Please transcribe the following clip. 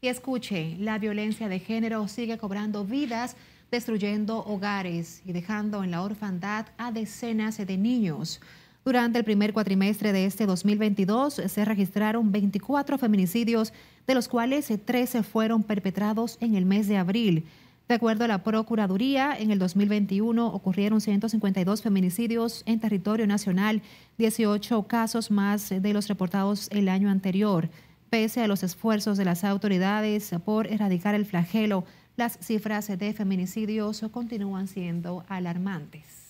Y escuche, la violencia de género sigue cobrando vidas, destruyendo hogares y dejando en la orfandad a decenas de niños. Durante el primer cuatrimestre de este 2022 se registraron 24 feminicidios, de los cuales 13 fueron perpetrados en el mes de abril. De acuerdo a la Procuraduría, en el 2021 ocurrieron 152 feminicidios en territorio nacional, 18 casos más de los reportados el año anterior. Pese a los esfuerzos de las autoridades por erradicar el flagelo, las cifras de feminicidios continúan siendo alarmantes.